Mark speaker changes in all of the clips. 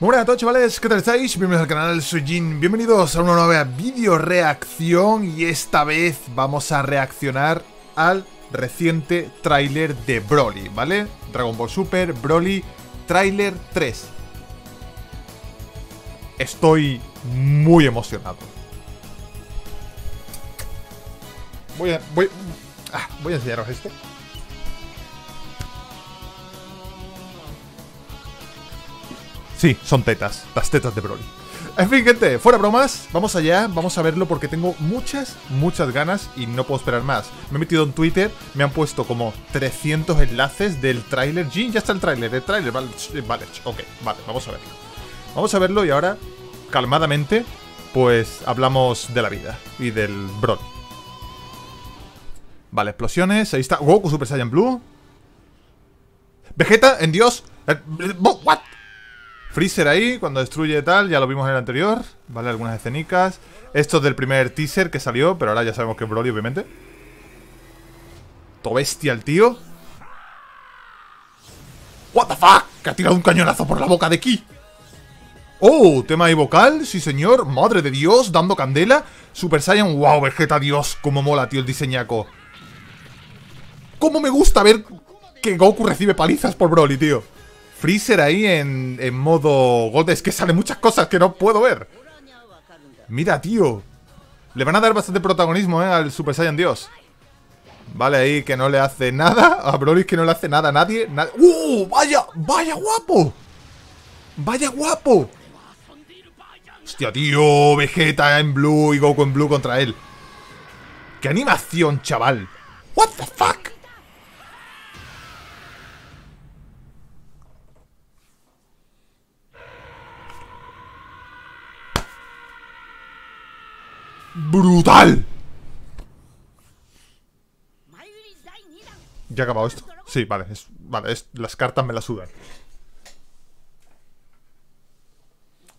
Speaker 1: Muy buenas a todos chavales, ¿qué tal estáis? Bienvenidos al canal, soy Jin, bienvenidos a una nueva video reacción y esta vez vamos a reaccionar al reciente tráiler de Broly, ¿vale? Dragon Ball Super, Broly, tráiler 3. Estoy muy emocionado. Voy a, voy, ah, voy a enseñaros esto. Sí, son tetas, las tetas de Broly. En fin, gente, fuera bromas, vamos allá, vamos a verlo porque tengo muchas, muchas ganas y no puedo esperar más. Me he metido en Twitter, me han puesto como 300 enlaces del tráiler. Jin, ya está el tráiler, el tráiler, vale, vale, ok, vale, vamos a verlo. Vamos a verlo y ahora, calmadamente, pues hablamos de la vida y del Broly. Vale, explosiones, ahí está, Goku Super Saiyan Blue. Vegeta, en Dios. Eh, ¿What? Freezer ahí, cuando destruye tal, ya lo vimos en el anterior. Vale, algunas escenicas. Esto es del primer teaser que salió, pero ahora ya sabemos que es Broly, obviamente. To bestia el tío. What the fuck? Que ha tirado un cañonazo por la boca de Ki. Oh, tema ahí vocal, sí señor. Madre de Dios, dando candela. Super Saiyan, wow, Vegeta, Dios, cómo mola, tío, el diseñaco. Cómo me gusta ver que Goku recibe palizas por Broly, tío. Freezer ahí en, en modo Gold. Es que salen muchas cosas que no puedo ver. Mira, tío. Le van a dar bastante protagonismo, ¿eh? Al Super Saiyan Dios. Vale, ahí que no le hace nada. A Broly que no le hace nada a nadie. ¡Uh! ¡Vaya! ¡Vaya guapo! ¡Vaya guapo! Hostia, tío. Vegeta en blue y Goku en blue contra él. ¡Qué animación, chaval! ¿What the fuck? ¡Brutal! ¿Ya ha acabado esto? Sí, vale, es, vale es, las cartas me las sudan.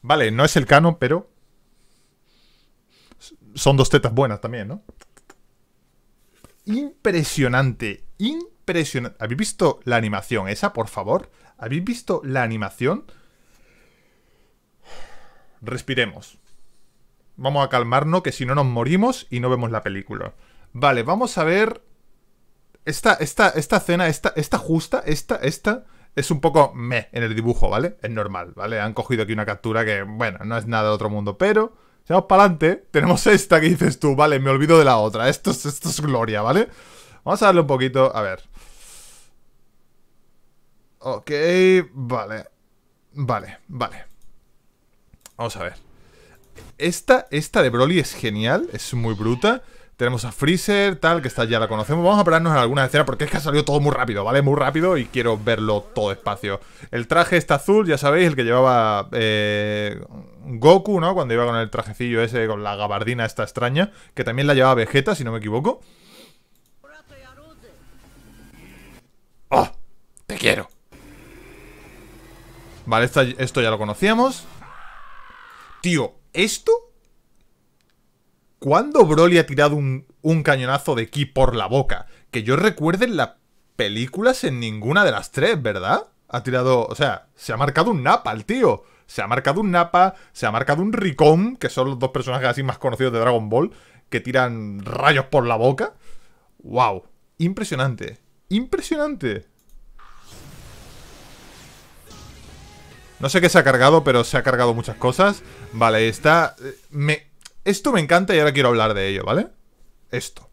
Speaker 1: Vale, no es el cano, pero... Son dos tetas buenas también, ¿no? Impresionante, impresionante. ¿Habéis visto la animación esa, por favor? ¿Habéis visto la animación? Respiremos. Vamos a calmarnos, que si no nos morimos y no vemos la película. Vale, vamos a ver... Esta, esta, esta escena, esta, esta justa, esta, esta... Es un poco meh en el dibujo, ¿vale? Es normal, ¿vale? Han cogido aquí una captura que, bueno, no es nada de otro mundo, pero... Si vamos para adelante, tenemos esta que dices tú, vale, me olvido de la otra. Esto es, esto es gloria, ¿vale? Vamos a darle un poquito, a ver. Ok, vale. Vale, vale. Vamos a ver. Esta, esta de Broly es genial, es muy bruta. Tenemos a Freezer, tal, que esta ya la conocemos. Vamos a pararnos en alguna escena porque es que ha salido todo muy rápido, ¿vale? Muy rápido y quiero verlo todo despacio. El traje está azul, ya sabéis, el que llevaba eh, Goku, ¿no? Cuando iba con el trajecillo ese, con la gabardina esta extraña. Que también la llevaba Vegeta, si no me equivoco. ¡Oh! ¡Te quiero! Vale, esto ya lo conocíamos. Tío, esto... ¿Cuándo Broly ha tirado un, cañonazo de ki por la boca? Que yo recuerde en las películas en ninguna de las tres, ¿verdad? Ha tirado... O sea, se ha marcado un napa el tío. Se ha marcado un napa, se ha marcado un Ricón, que son los dos personajes así más conocidos de Dragon Ball, que tiran rayos por la boca. ¡Wow! Impresionante. Impresionante. No sé qué se ha cargado, pero se ha cargado muchas cosas. Vale, está... Me... Esto me encanta y ahora quiero hablar de ello, ¿vale? Esto.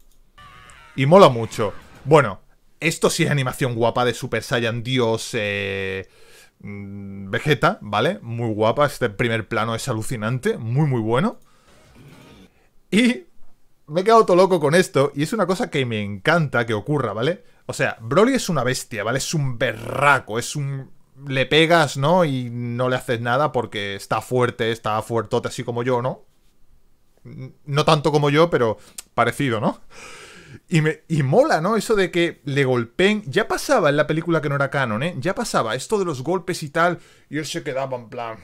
Speaker 1: Y mola mucho. Bueno, esto sí es animación guapa de Super Saiyan Dios eh, mm, Vegeta, ¿vale? Muy guapa, este primer plano es alucinante, muy muy bueno. Y me he quedado todo loco con esto y es una cosa que me encanta que ocurra, ¿vale? O sea, Broly es una bestia, ¿vale? Es un berraco, es un le pegas, ¿no? Y no le haces nada porque está fuerte, está fuertote así como yo, ¿no? No tanto como yo, pero parecido, ¿no? Y, me, y mola, ¿no? Eso de que le golpeen. Ya pasaba en la película que no era canon, ¿eh? Ya pasaba esto de los golpes y tal. Y él se quedaba en plan.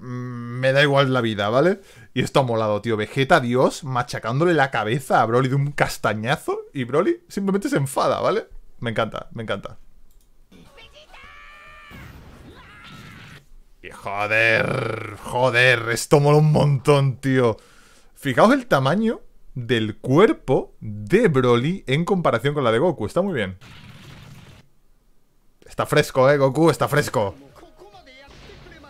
Speaker 1: me da igual la vida, ¿vale? Y esto ha molado, tío. Vegeta, Dios, machacándole la cabeza a Broly de un castañazo. Y Broly simplemente se enfada, ¿vale? Me encanta, me encanta. Joder, joder, esto mola un montón, tío. Fijaos el tamaño del cuerpo de Broly en comparación con la de Goku. Está muy bien. Está fresco, eh, Goku, está fresco.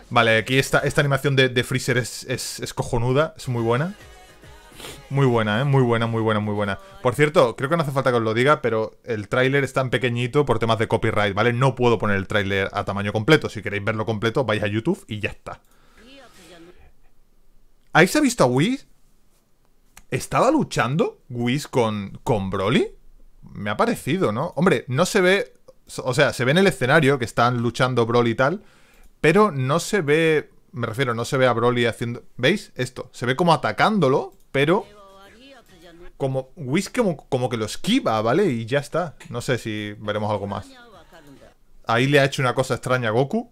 Speaker 1: Vale, aquí esta, esta animación de, Freezer es, es, cojonuda, es muy buena. Muy buena, ¿eh? Muy buena, muy buena, muy buena. Por cierto, creo que no hace falta que os lo diga, pero el tráiler es tan pequeñito por temas de copyright, ¿vale? No puedo poner el tráiler a tamaño completo. Si queréis verlo completo, vais a YouTube y ya está. ¿Ahí se ha visto a Whis? ¿Estaba luchando Whis con, con Broly? Me ha parecido, ¿no? Hombre, no se ve... O sea, se ve en el escenario que están luchando Broly y tal, pero no se ve... Me refiero, no se ve a Broly haciendo... ¿Veis? Esto. Se ve como atacándolo, pero... Como... Whis como, como que lo esquiva, ¿vale? Y ya está. No sé si veremos algo más. Ahí le ha hecho una cosa extraña a Goku.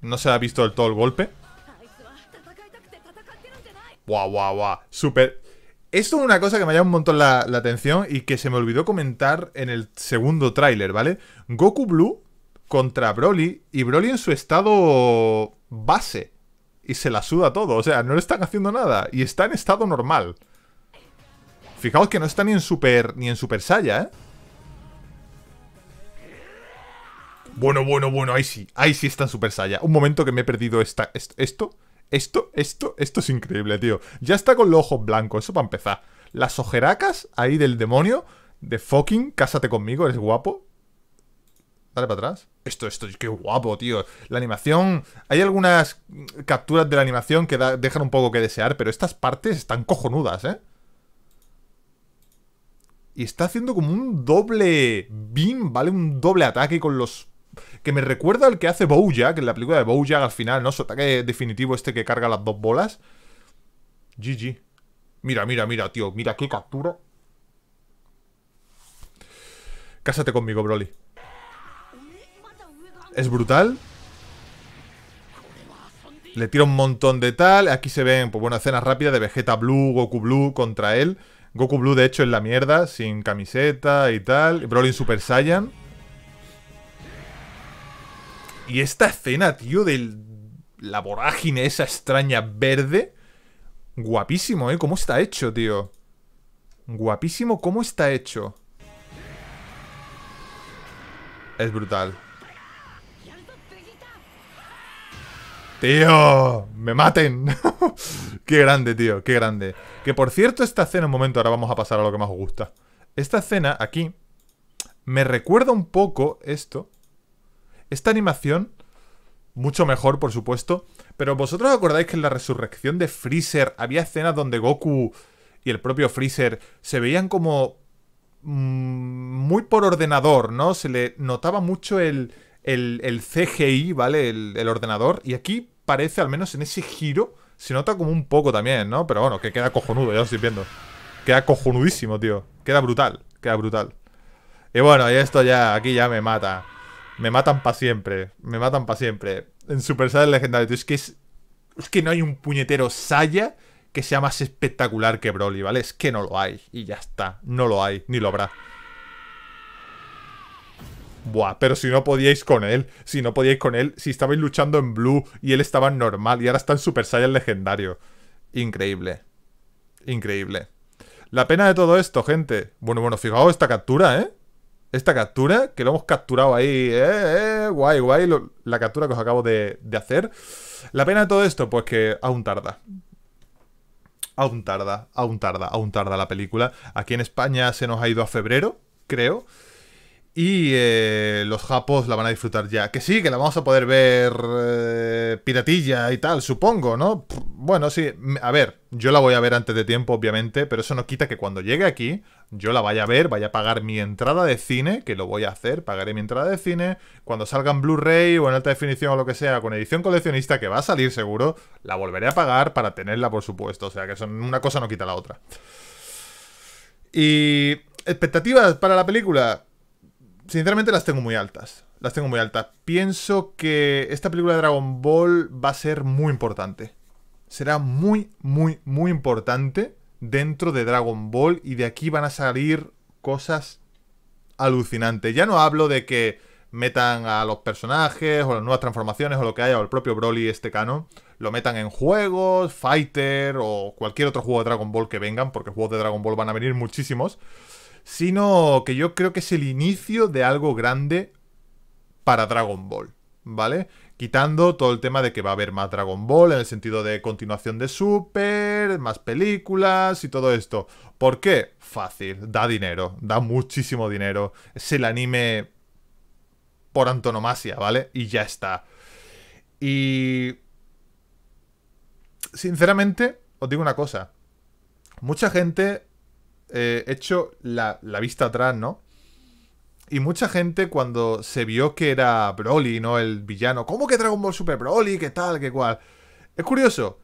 Speaker 1: No se ha visto del todo el golpe. Guau, guau, guau. Súper... Esto es una cosa que me llama un montón la, la, atención y que se me olvidó comentar en el segundo tráiler, ¿vale? Goku Blue contra Broly y Broly en su estado base. Y se la suda todo, o sea, no le están haciendo nada y está en estado normal. Fijaos que no está ni en Super ni en Super Saiya, ¿eh? Bueno, bueno, bueno, ahí sí, ahí sí está en Super Saiya. Un momento que me he perdido esta, esto, esto, esto, esto es increíble, tío. Ya está con los ojos blancos, eso para empezar. Las ojeracas ahí del demonio, de fucking, cásate conmigo, eres guapo. Dale para atrás. Esto, esto, qué guapo, tío. La animación... Hay algunas capturas de la animación que dejan un poco que desear, pero estas partes están cojonudas, ¿eh? Y está haciendo como un doble beam, ¿vale? Un doble ataque con los... Que me recuerda al que hace Bojack, en la película de Bojack al final, ¿no? Su ataque definitivo este que carga las dos bolas. GG. Mira, mira, mira, tío. Mira qué captura. Cásate conmigo, Broly. Es brutal. Le tira un montón de tal. Aquí se ven, pues bueno, escenas rápidas de Vegeta Blue, Goku Blue contra él. Goku Blue, de hecho, en la mierda, sin camiseta y tal. Broly Super Saiyan. Y esta escena, tío, de la vorágine esa extraña verde. Guapísimo, ¿eh? ¿Cómo está hecho, tío? Guapísimo cómo está hecho. Es brutal. Tío, me maten. qué grande, tío, qué grande. Que por cierto, esta escena, un momento, ahora vamos a pasar a lo que más os gusta. Esta escena, aquí, me recuerda un poco esto. Esta animación, mucho mejor, por supuesto. Pero vosotros acordáis que en la resurrección de Freezer había escenas donde Goku y el propio Freezer se veían como... Mm, muy por ordenador, ¿no? Se le notaba mucho el el, CGI, ¿vale? El, ordenador. Y aquí parece, al menos en ese giro, se nota como un poco también, ¿no? Pero bueno, que queda cojonudo, ya lo estoy viendo. Queda cojonudísimo, tío. Queda brutal, queda brutal. Y bueno, y esto ya, aquí ya me mata. Me matan para siempre. Me matan para siempre. En Super Saiyan legendario, tío. Es que es. Es que no hay un puñetero Saya que sea más espectacular que Broly, ¿vale? Es que no lo hay. Y ya está. No lo hay, ni lo habrá. Buah, pero si no podíais con él, si no podíais con él, si estabais luchando en Blue y él estaba en normal y ahora está en Super Saiyan legendario. Increíble. Increíble. La pena de todo esto, gente. Bueno, bueno, fijaos esta captura, ¿eh? Esta captura, que lo hemos capturado ahí, ¿eh? eh guay, guay. la captura que os acabo de, de hacer. La pena de todo esto, pues que aún tarda. Aún tarda, aún tarda, aún tarda la película. Aquí en España se nos ha ido a febrero, creo. Y eh, los japos la van a disfrutar ya. Que sí, que la vamos a poder ver eh, piratilla y tal, supongo, ¿no? Bueno, sí. A ver, yo la voy a ver antes de tiempo, obviamente, pero eso no quita que cuando llegue aquí, yo la vaya a ver, vaya a pagar mi entrada de cine, que lo voy a hacer, pagaré mi entrada de cine. Cuando salga en Blu-ray o en alta definición o lo que sea, con edición coleccionista, que va a salir seguro, la volveré a pagar para tenerla, por supuesto. O sea, que una cosa no quita la otra. Y... ¿Expectativas para la película? Sinceramente las tengo muy altas. Las tengo muy altas. Pienso que esta película de Dragon Ball va a ser muy importante. Será muy, muy, muy importante dentro de Dragon Ball y de aquí van a salir cosas alucinantes. Ya no hablo de que metan a los personajes o las nuevas transformaciones o lo que haya, o el propio Broly este canon, lo metan en juegos, Fighter o cualquier otro juego de Dragon Ball que vengan, porque juegos de Dragon Ball van a venir muchísimos, sino que yo creo que es el inicio de algo grande para Dragon Ball, ¿vale? Quitando todo el tema de que va a haber más Dragon Ball en el sentido de continuación de Super, más películas y todo esto. ¿Por qué? Fácil, da dinero, da muchísimo dinero. Es el anime por antonomasia, ¿vale? Y ya está. Y... Sinceramente, os digo una cosa. Mucha gente eh, hecho la, la vista atrás, ¿no? Y mucha gente cuando se vio que era Broly, ¿no? El villano. ¿Cómo que Dragon Ball Super Broly? ¿Qué tal? ¿Qué cual? Es curioso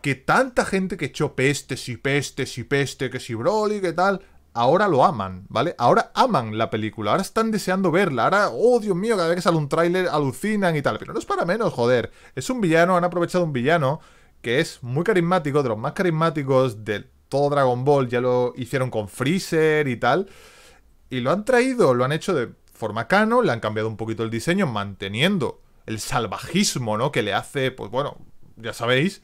Speaker 1: que tanta gente que echó pestes y pestes y peste, que si Broly, ¿qué tal? Ahora lo aman, ¿vale? Ahora aman la película, ahora están deseando verla, ahora, oh Dios mío, cada vez que sale un tráiler alucinan y tal. Pero no es para menos, joder. Es un villano, han aprovechado un villano que es muy carismático, de los más carismáticos de todo Dragon Ball, ya lo hicieron con Freezer y tal. Y lo han traído, lo han hecho de forma cano, le han cambiado un poquito el diseño, manteniendo el salvajismo, ¿no? Que le hace, pues bueno, ya sabéis.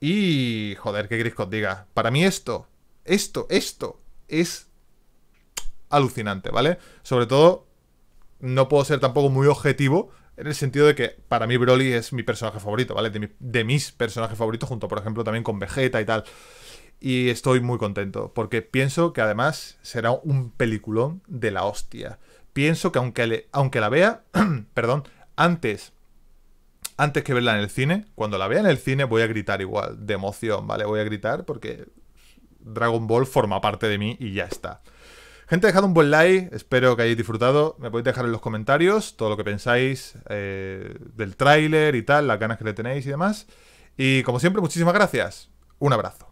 Speaker 1: Y, joder, qué gris diga. Para mí esto, esto, esto es alucinante, ¿vale? Sobre todo, no puedo ser tampoco muy objetivo en el sentido de que para mí Broly es mi personaje favorito, ¿vale? De, de mis personajes favoritos, junto, por ejemplo, también con Vegeta y tal y estoy muy contento porque pienso que además será un peliculón de la hostia. Pienso que aunque, aunque la vea, perdón, antes, antes que verla en el cine, cuando la vea en el cine voy a gritar igual, de emoción, ¿vale? Voy a gritar porque Dragon Ball forma parte de mí y ya está. Gente, dejad un buen like, espero que hayáis disfrutado. Me podéis dejar en los comentarios todo lo que pensáis eh, del tráiler y tal, las ganas que le tenéis y demás. Y como siempre, muchísimas gracias. Un abrazo.